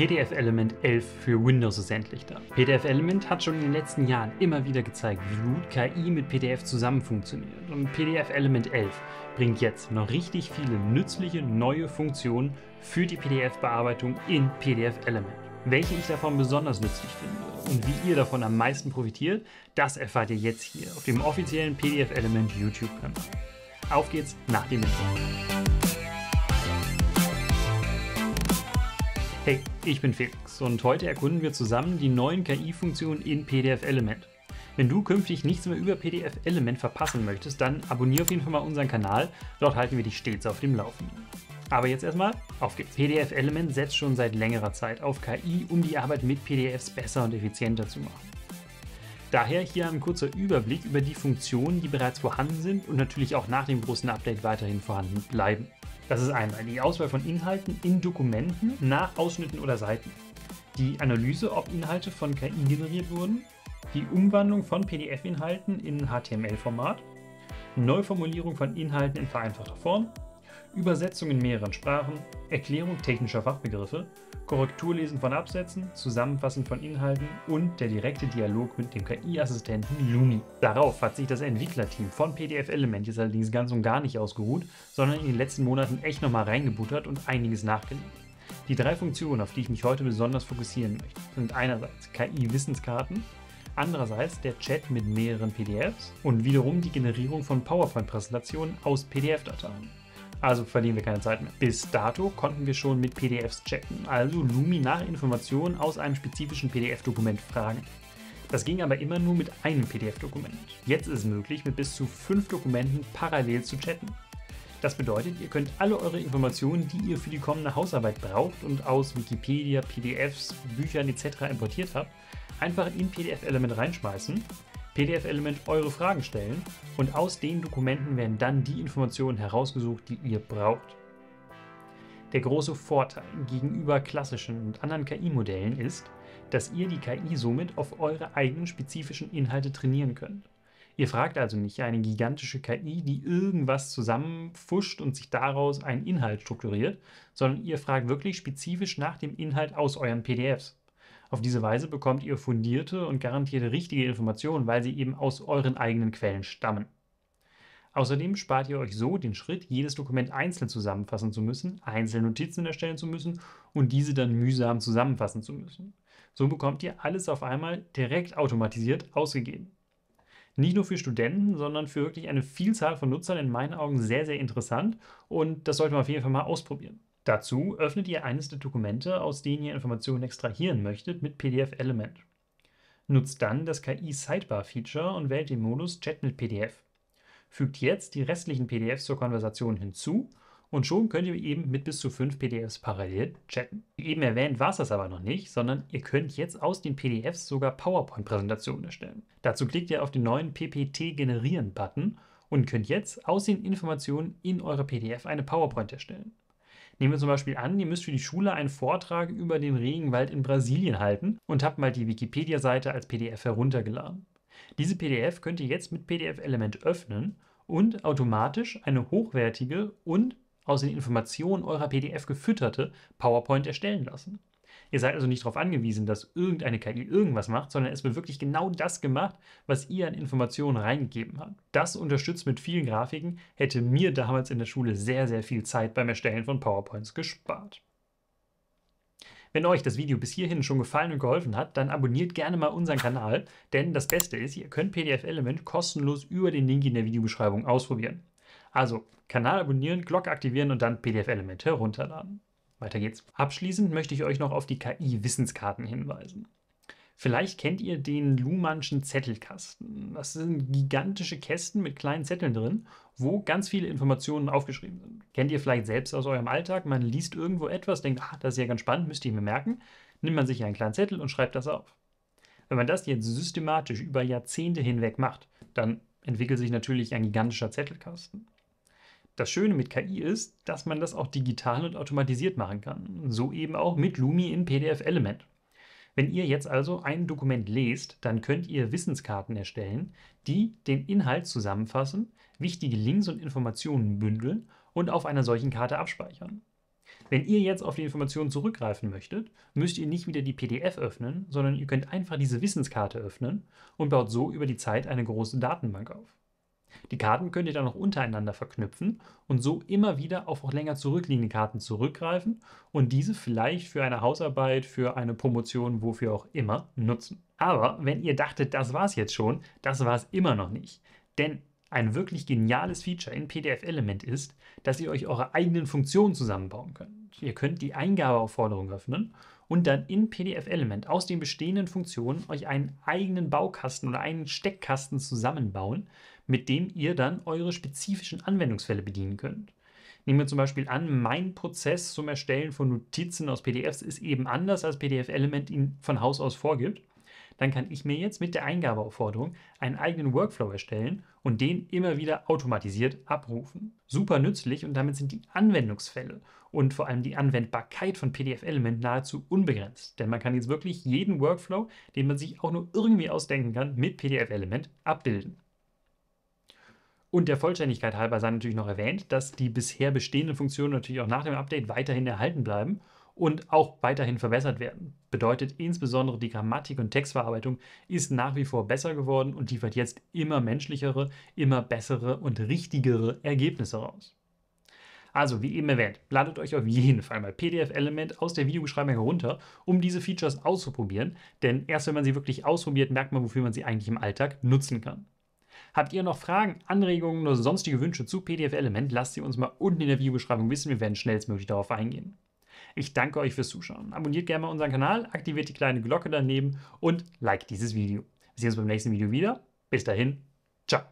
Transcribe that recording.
PDF Element 11 für Windows ist endlich da. PDF Element hat schon in den letzten Jahren immer wieder gezeigt, wie gut KI mit PDF zusammen funktioniert. Und PDF Element 11 bringt jetzt noch richtig viele nützliche neue Funktionen für die PDF-Bearbeitung in PDF Element. Welche ich davon besonders nützlich finde und wie ihr davon am meisten profitiert, das erfahrt ihr jetzt hier auf dem offiziellen PDF Element YouTube-Kanal. Auf geht's nach dem Intro. Hey, ich bin Felix und heute erkunden wir zusammen die neuen KI-Funktionen in PDF Element. Wenn du künftig nichts mehr über PDF Element verpassen möchtest, dann abonniere auf jeden Fall mal unseren Kanal, dort halten wir dich stets auf dem Laufenden. Aber jetzt erstmal, auf geht's. PDF Element setzt schon seit längerer Zeit auf KI, um die Arbeit mit PDFs besser und effizienter zu machen. Daher hier ein kurzer Überblick über die Funktionen, die bereits vorhanden sind und natürlich auch nach dem großen Update weiterhin vorhanden bleiben. Das ist einmal die Auswahl von Inhalten in Dokumenten nach Ausschnitten oder Seiten, die Analyse, ob Inhalte von KI generiert wurden, die Umwandlung von PDF-Inhalten in HTML-Format, Neuformulierung von Inhalten in vereinfachter Form, Übersetzung in mehreren Sprachen, Erklärung technischer Fachbegriffe, Korrekturlesen von Absätzen, Zusammenfassen von Inhalten und der direkte Dialog mit dem KI-Assistenten Lumi. Darauf hat sich das Entwicklerteam von PDF Element jetzt allerdings ganz und gar nicht ausgeruht, sondern in den letzten Monaten echt nochmal reingebuttert und einiges nachgelegt. Die drei Funktionen, auf die ich mich heute besonders fokussieren möchte, sind einerseits KI-Wissenskarten, andererseits der Chat mit mehreren PDFs und wiederum die Generierung von PowerPoint-Präsentationen aus PDF-Dateien. Also verlieren wir keine Zeit mehr. Bis dato konnten wir schon mit PDFs chatten, also Lumi nach Informationen aus einem spezifischen PDF-Dokument fragen. Das ging aber immer nur mit einem PDF-Dokument. Jetzt ist es möglich, mit bis zu fünf Dokumenten parallel zu chatten. Das bedeutet, ihr könnt alle eure Informationen, die ihr für die kommende Hausarbeit braucht und aus Wikipedia, PDFs, Büchern etc. importiert habt, einfach in PDF-Element reinschmeißen PDF-Element eure Fragen stellen und aus den Dokumenten werden dann die Informationen herausgesucht, die ihr braucht. Der große Vorteil gegenüber klassischen und anderen KI-Modellen ist, dass ihr die KI somit auf eure eigenen spezifischen Inhalte trainieren könnt. Ihr fragt also nicht eine gigantische KI, die irgendwas zusammenfuscht und sich daraus einen Inhalt strukturiert, sondern ihr fragt wirklich spezifisch nach dem Inhalt aus euren PDFs. Auf diese Weise bekommt ihr fundierte und garantierte richtige Informationen, weil sie eben aus euren eigenen Quellen stammen. Außerdem spart ihr euch so den Schritt, jedes Dokument einzeln zusammenfassen zu müssen, einzelne Notizen erstellen zu müssen und diese dann mühsam zusammenfassen zu müssen. So bekommt ihr alles auf einmal direkt automatisiert ausgegeben. Nicht nur für Studenten, sondern für wirklich eine Vielzahl von Nutzern in meinen Augen sehr, sehr interessant und das sollte man auf jeden Fall mal ausprobieren. Dazu öffnet ihr eines der Dokumente, aus denen ihr Informationen extrahieren möchtet, mit PDF Element. Nutzt dann das KI Sidebar Feature und wählt den Modus Chat mit PDF. Fügt jetzt die restlichen PDFs zur Konversation hinzu und schon könnt ihr eben mit bis zu fünf PDFs parallel chatten. Wie eben erwähnt war es das aber noch nicht, sondern ihr könnt jetzt aus den PDFs sogar PowerPoint-Präsentationen erstellen. Dazu klickt ihr auf den neuen PPT generieren Button und könnt jetzt aus den Informationen in eurer PDF eine PowerPoint erstellen. Nehmen wir zum Beispiel an, ihr müsst für die Schule einen Vortrag über den Regenwald in Brasilien halten und habt mal die Wikipedia-Seite als PDF heruntergeladen. Diese PDF könnt ihr jetzt mit PDF-Element öffnen und automatisch eine hochwertige und aus den Informationen eurer PDF gefütterte PowerPoint erstellen lassen. Ihr seid also nicht darauf angewiesen, dass irgendeine KI irgendwas macht, sondern es wird wirklich genau das gemacht, was ihr an Informationen reingegeben habt. Das unterstützt mit vielen Grafiken, hätte mir damals in der Schule sehr, sehr viel Zeit beim Erstellen von PowerPoints gespart. Wenn euch das Video bis hierhin schon gefallen und geholfen hat, dann abonniert gerne mal unseren Kanal, denn das Beste ist, ihr könnt PDF Element kostenlos über den Link in der Videobeschreibung ausprobieren. Also Kanal abonnieren, Glocke aktivieren und dann PDF Element herunterladen. Weiter geht's. Abschließend möchte ich euch noch auf die KI-Wissenskarten hinweisen. Vielleicht kennt ihr den Luhmannschen Zettelkasten. Das sind gigantische Kästen mit kleinen Zetteln drin, wo ganz viele Informationen aufgeschrieben sind. Kennt ihr vielleicht selbst aus eurem Alltag? Man liest irgendwo etwas, denkt, ah, das ist ja ganz spannend, müsst ihr mir merken. Nimmt man sich einen kleinen Zettel und schreibt das auf. Wenn man das jetzt systematisch über Jahrzehnte hinweg macht, dann entwickelt sich natürlich ein gigantischer Zettelkasten. Das Schöne mit KI ist, dass man das auch digital und automatisiert machen kann. So eben auch mit Lumi in PDF Element. Wenn ihr jetzt also ein Dokument lest, dann könnt ihr Wissenskarten erstellen, die den Inhalt zusammenfassen, wichtige Links und Informationen bündeln und auf einer solchen Karte abspeichern. Wenn ihr jetzt auf die Informationen zurückgreifen möchtet, müsst ihr nicht wieder die PDF öffnen, sondern ihr könnt einfach diese Wissenskarte öffnen und baut so über die Zeit eine große Datenbank auf. Die Karten könnt ihr dann noch untereinander verknüpfen und so immer wieder auf auch länger zurückliegende Karten zurückgreifen und diese vielleicht für eine Hausarbeit, für eine Promotion, wofür auch immer nutzen. Aber wenn ihr dachtet, das war es jetzt schon, das war es immer noch nicht. Denn ein wirklich geniales Feature in PDF Element ist, dass ihr euch eure eigenen Funktionen zusammenbauen könnt. Ihr könnt die Eingabeaufforderung öffnen und dann in PDF Element aus den bestehenden Funktionen euch einen eigenen Baukasten oder einen Steckkasten zusammenbauen, mit dem ihr dann eure spezifischen Anwendungsfälle bedienen könnt. Nehmen wir zum Beispiel an, mein Prozess zum Erstellen von Notizen aus PDFs ist eben anders, als PDF Element ihn von Haus aus vorgibt dann kann ich mir jetzt mit der Eingabeaufforderung einen eigenen Workflow erstellen und den immer wieder automatisiert abrufen. Super nützlich und damit sind die Anwendungsfälle und vor allem die Anwendbarkeit von PDF-Element nahezu unbegrenzt. Denn man kann jetzt wirklich jeden Workflow, den man sich auch nur irgendwie ausdenken kann, mit PDF-Element abbilden. Und der Vollständigkeit halber sei natürlich noch erwähnt, dass die bisher bestehenden Funktionen natürlich auch nach dem Update weiterhin erhalten bleiben und auch weiterhin verbessert werden. Bedeutet insbesondere die Grammatik und Textverarbeitung ist nach wie vor besser geworden und liefert jetzt immer menschlichere, immer bessere und richtigere Ergebnisse raus. Also, wie eben erwähnt, ladet euch auf jeden Fall mal PDF-Element aus der Videobeschreibung herunter, um diese Features auszuprobieren, denn erst wenn man sie wirklich ausprobiert, merkt man, wofür man sie eigentlich im Alltag nutzen kann. Habt ihr noch Fragen, Anregungen oder sonstige Wünsche zu PDF-Element, lasst sie uns mal unten in der Videobeschreibung wissen, wir werden schnellstmöglich darauf eingehen. Ich danke euch fürs Zuschauen. Abonniert gerne mal unseren Kanal, aktiviert die kleine Glocke daneben und liked dieses Video. Wir sehen uns beim nächsten Video wieder. Bis dahin, ciao.